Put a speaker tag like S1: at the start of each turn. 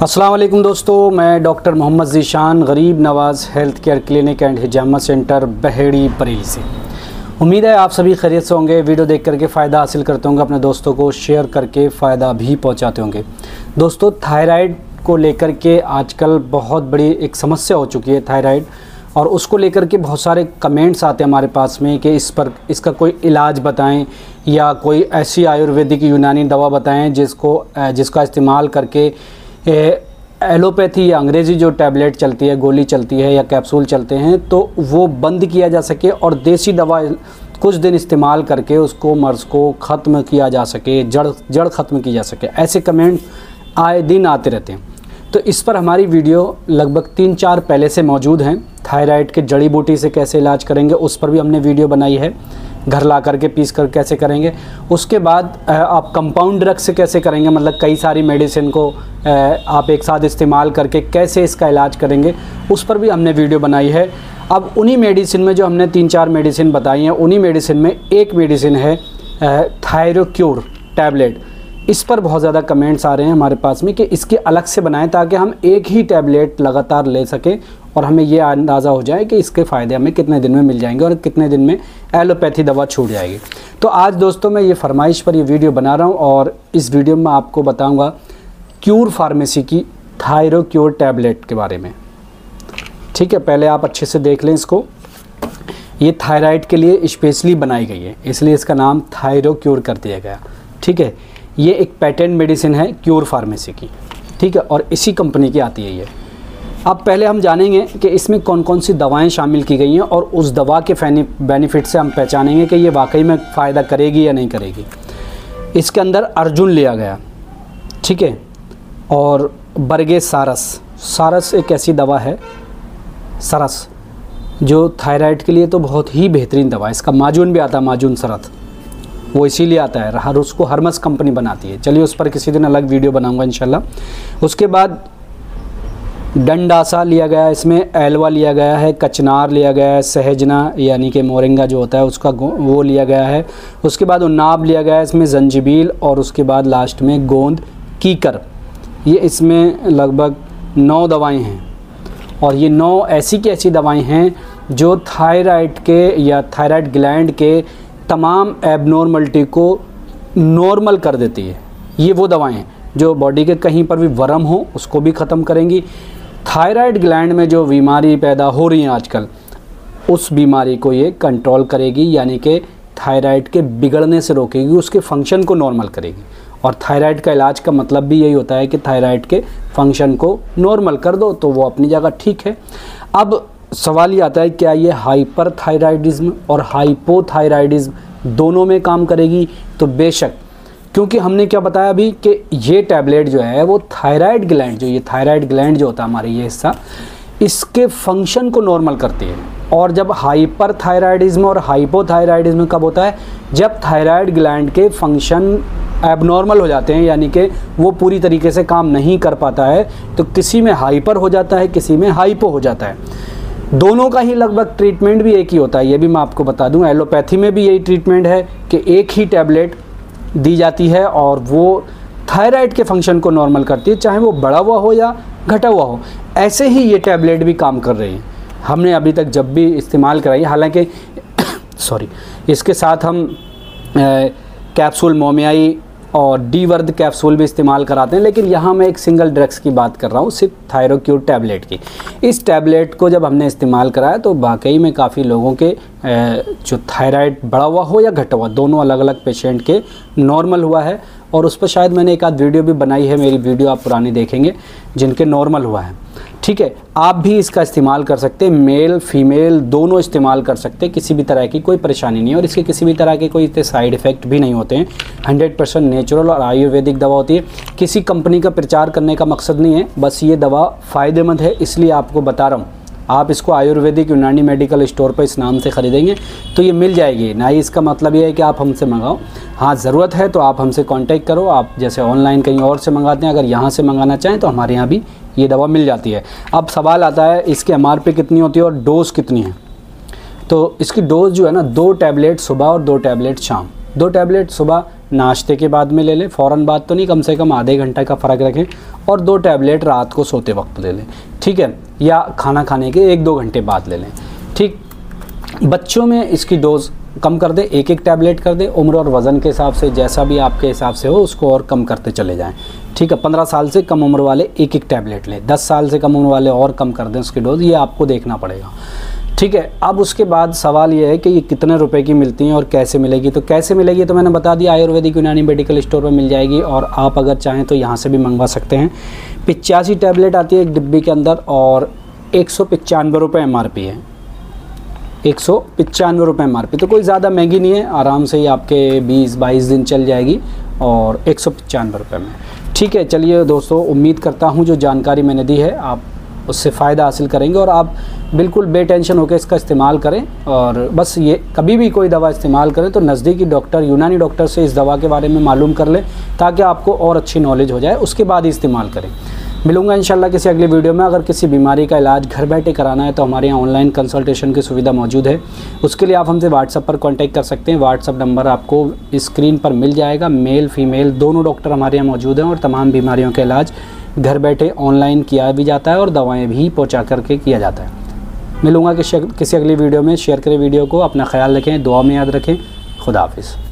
S1: वालेकुम दोस्तों, मैं doctor Mohammad Zeeshan, Garib Nawaz health care clinic and Hijama centre, Baheri, Bareilly से। उम्मीद है आप सभी खैरियत से होंगे। वीडियो देख करके फ़ायदा हासिल करते होंगे, अपने दोस्तों को शेयर करके फ़ायदा भी पहुंचाते होंगे। दोस्तों, थायराइड को लेकर के आजकल बहुत बड़ी एक समस्या हो चुकी है थायराइड, और उसको लेकर के बहुत सारे कमेंट्स आते हैं हमारे पास में कि इस पर, इसका कोई इलाज बताएँ, या कोई ऐसी आयुर्वेदिक यूनानी दवा बताएँ जिसको, जिसका इस्तेमाल करके एलोपैथी या अंग्रेज़ी जो टैबलेट चलती है, गोली चलती है या कैप्सूल चलते हैं तो वो बंद किया जा सके और देसी दवा कुछ दिन इस्तेमाल करके उसको मर्ज़ को ख़त्म किया जा सके, जड़ जड़ ख़त्म की जा सके। ऐसे कमेंट आए दिन आते रहते हैं। तो इस पर हमारी वीडियो लगभग तीन चार पहले से मौजूद हैं। थायराइड के जड़ी बूटी से कैसे इलाज करेंगे, उस पर भी हमने वीडियो बनाई है। घर ला करके पीस कर कैसे करेंगे? उसके बाद आप कंपाउंड ड्रग से कैसे करेंगे? मतलब कई सारी मेडिसिन को आप एक साथ इस्तेमाल करके कैसे इसका इलाज करेंगे? उस पर भी हमने वीडियो बनाई है। अब उन्हीं मेडिसिन में जो हमने तीन चार मेडिसिन बताई हैं, उन्हीं मेडिसिन में एक मेडिसिन है थायरोक्यूर टैबलेट इस पर बहुत ज़्यादा कमेंट्स आ रहे हैं हमारे पास में कि इसके अलग से बनाएँ ताकि हम एक ही टैबलेट लगातार ले सकें और हमें ये अंदाज़ा हो जाए कि इसके फ़ायदे हमें कितने दिन में मिल जाएँगे और कितने दिन में एलोपैथी दवा छूट जाएगी। तो आज दोस्तों मैं ये फरमाइश पर ये वीडियो बना रहा हूँ और इस वीडियो में आपको बताऊँगा क्यूर फार्मेसी की थायरो क्योर टैबलेट के बारे में। ठीक है, पहले आप अच्छे से देख लें इसको। ये थायराइड के लिए स्पेशली बनाई गई है, इसलिए इसका नाम थायरो क्योर कर दिया गया। ठीक है, ये एक पेटेंट मेडिसिन है क्योर फार्मेसी की। ठीक है, और इसी कंपनी की आती है ये। अब पहले हम जानेंगे कि इसमें कौन कौन सी दवाएँ शामिल की गई हैं और उस दवा के बेनिफिट से हम पहचानेंगे कि ये वाकई में फ़ायदा करेगी या नहीं करेगी। इसके अंदर अर्जुन लिया गया, ठीक है? और बरगे सारस। सारस एक ऐसी दवा है, सरस, जो थायराइड के लिए तो बहुत ही बेहतरीन दवा है। इसका माजून भी आता है, माजून सरत वो इसीलिए आता है, हर उसको हरमस कंपनी बनाती है। चलिए उस पर किसी दिन अलग वीडियो बनाऊँगा, इंशाल्लाह। उसके बाद डंडासा लिया गया है, इसमें एलवा लिया गया है, कचनार लिया गया है, सहजना, यानी कि मोरिंगा जो होता है, उसका वो लिया गया है। उसके बाद उन्नाब लिया गया है, इसमें जंजीबील और उसके बाद लास्ट में गोंद कीकर। ये इसमें लगभग नौ दवाएँ हैं। और ये नौ ऐसी की ऐसी दवाएँ हैं जो थायराइड के या थायराइड ग्लैंड के तमाम एबनॉर्मलिटी को नॉर्मल कर देती है। ये वो दवाएँ हैं जो बॉडी के कहीं पर भी वरम हो, उसको भी ख़त्म करेंगी। थायराइड ग्लैंड में जो बीमारी पैदा हो रही है आजकल, उस बीमारी को ये कंट्रोल करेगी, यानी कि थायराइड के बिगड़ने से रोकेगी, उसके फ़ंक्शन को नॉर्मल करेगी। और थायराइड का इलाज का मतलब भी यही होता है कि थायराइड के फ़ंक्शन को नॉर्मल कर दो तो वो अपनी जगह ठीक है। अब सवाल ये आता है, क्या ये हाइपर और हाइपोथायराइडिज्म दोनों में काम करेगी? तो बेशक क्योंकि हमने क्या बताया अभी कि ये टैबलेट जो है, वो थायराइड ग्लैंड जो, ये थायराइड ग्लैंड जो होता है हमारे, ये हिस्सा, इसके फ़ंक्शन को नॉर्मल करती है। और जब हाइपर थायराइडिज्म और हाइपोथायराइडिज्म कब होता है? जब थायराइड ग्लैंड के फ़ंक्शन एबनॉर्मल हो जाते हैं, यानी कि वो पूरी तरीके से काम नहीं कर पाता है तो किसी में हाइपर हो जाता है, किसी में हाइपो हो जाता है। दोनों का ही लगभग ट्रीटमेंट भी एक ही होता है, ये भी मैं आपको बता दूँ। एलोपैथी में भी यही ट्रीटमेंट है कि एक ही टैबलेट दी जाती है और वो थायराइड के फ़ंक्शन को नॉर्मल करती है, चाहे वो बढ़ा हुआ हो या घटा हुआ हो। ऐसे ही ये टैबलेट भी काम कर रहे हैं। हमने अभी तक जब भी इस्तेमाल कराई, हालाँकि सॉरी इसके साथ हम कैप्सूल मोमियाई और डी वर्द कैप्सूल भी इस्तेमाल कराते हैं, लेकिन यहाँ मैं एक सिंगल ड्रग्स की बात कर रहा हूँ, सिर्फ़ थायरोक्यूर टैबलेट की। इस टैबलेट को जब हमने इस्तेमाल कराया तो वाकई में काफ़ी लोगों के जो थायराइड बढ़ा हुआ हो या घटा हुआ, दोनों अलग अलग पेशेंट के नॉर्मल हुआ है, और उस पर शायद मैंने एक आध वीडियो भी बनाई है, मेरी वीडियो आप पुरानी देखेंगे, जिनके नॉर्मल हुआ है। ठीक है, आप भी इसका इस्तेमाल कर सकते हैं मेल फीमेल दोनों इस्तेमाल कर सकते हैं, किसी भी तरह की कोई परेशानी नहीं है और इसके किसी भी तरह के कोई इतने साइड इफ़ेक्ट भी नहीं होते हैं। हंड्रेड परसेंट नेचुरल और आयुर्वेदिक दवा होती है। किसी कंपनी का प्रचार करने का मकसद नहीं है, बस ये दवा फ़ायदेमंद है, इसलिए आपको बता रहा हूँ। आप इसको आयुर्वेदिक यूनानी मेडिकल स्टोर पर इस नाम से ख़रीदेंगे तो ये मिल जाएगी। ना ही इसका मतलब ये है कि आप हमसे मंगाओ। हाँ ज़रूरत है तो आप हमसे कांटेक्ट करो। आप जैसे ऑनलाइन कहीं और से मंगाते हैं, अगर यहाँ से मंगाना चाहें तो हमारे यहाँ भी ये दवा मिल जाती है। अब सवाल आता है, इसकी एमआरपी कितनी होती है और डोज़ कितनी है? तो इसकी डोज़ जो है ना, दो टैबलेट सुबह और दो टैबलेट शाम। दो टैबलेट सुबह नाश्ते के बाद में ले लें, फ़ौरन बाद तो नहीं, कम से कम आधे घंटे का फ़र्क रखें और दो टैबलेट रात को सोते वक्त ले लें, ठीक है? या खाना खाने के एक दो घंटे बाद ले लें, ठीक? बच्चों में इसकी डोज़ कम कर दें, एक एक टैबलेट कर दें, उम्र और वज़न के हिसाब से, जैसा भी आपके हिसाब से हो, उसको और कम करते चले जाएँ, ठीक है? पंद्रह साल से कम उम्र वाले एक एक टैबलेट लें, दस साल से कम उम्र वाले और कम कर दें उसकी डोज़, ये आपको देखना पड़ेगा। ठीक है, अब उसके बाद सवाल ये है कि ये कितने रुपए की मिलती हैं और कैसे मिलेगी? तो कैसे मिलेगी तो मैंने बता दिया, आयुर्वेदिक यूनानी मेडिकल स्टोर पर मिल जाएगी और आप अगर चाहें तो यहाँ से भी मंगवा सकते हैं। पिचासी टैबलेट आती है एक डिब्बी के अंदर और एक सौ पचानवे रुपये एम आर पी है। एक सौ पचानवे रुपये एम आर पी तो कोई ज़्यादा महँगी नहीं है, आराम से ही आपके बीस बाईस दिन चल जाएगी और एक सौ पचानवे रुपये में। ठीक है, चलिए दोस्तों, उम्मीद करता हूँ जो जानकारी मैंने दी है, आप उससे फ़ायदा हासिल करेंगे और आप बिल्कुल बेटेंशन होकर इसका इस्तेमाल करें और बस ये कभी भी कोई दवा इस्तेमाल करें तो नज़दीकी डॉक्टर, यूनानी डॉक्टर से इस दवा के बारे में मालूम कर लें ताकि आपको और अच्छी नॉलेज हो जाए। उसके बाद ही इस्तेमाल करें। मिलूँगा इंशाल्लाह किसी अगली वीडियो में। अगर किसी बीमारी का इलाज घर बैठे कराना है तो हमारे यहाँ ऑनलाइन कंसल्टेशन की सुविधा मौजूद है। उसके लिए आप हमसे व्हाट्सअप पर कांटेक्ट कर सकते हैं। व्हाट्सअप नंबर आपको स्क्रीन पर मिल जाएगा। मेल फीमेल दोनों डॉक्टर हमारे यहाँ मौजूद हैं और तमाम बीमारियों का इलाज घर बैठे ऑनलाइन किया भी जाता है और दवाएँ भी पहुँचा करके किया जाता है। मिलूँगा किसी अगली वीडियो में। शेयर करें वीडियो को। अपना ख्याल रखें, दुआ में याद रखें। खुदा हाफिज़।